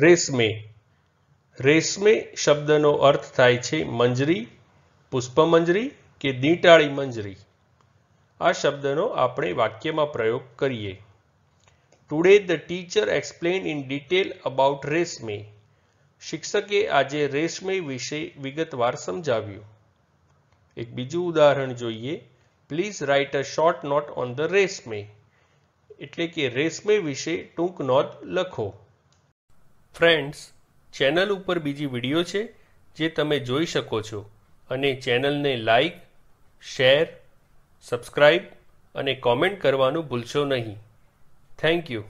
રેશમે. રેશમે શબ્દનો અર્થ થાય છે મંજરી, પુષ્પમંજરી કે દીટાળી મંજરી. આ શબ્દનો આપણે વાક્યમાં પ્રયોગ કરીએ. Today the teacher explain in detail about રેશમે. શિક્ષકે આજે રેશમે વિશે વિગતવાર સમજાવ્યું. એક બીજું ઉદાહરણ જોઈએ. Please write a short note on the રેશમે. એટલે કે રેશમે વિશે ટૂંક નોંધ લખો. ફ્રેન્ડ્સ, ચેનલ ઉપર બીજી વીડિયો છે જે તમે જોઈ શકો છો. અને ચેનલને લાઈક, શેર સબસ્ક્રાઈબ અને કોમેન્ટ કરવાનું ભૂલશો નહીં. Thank you.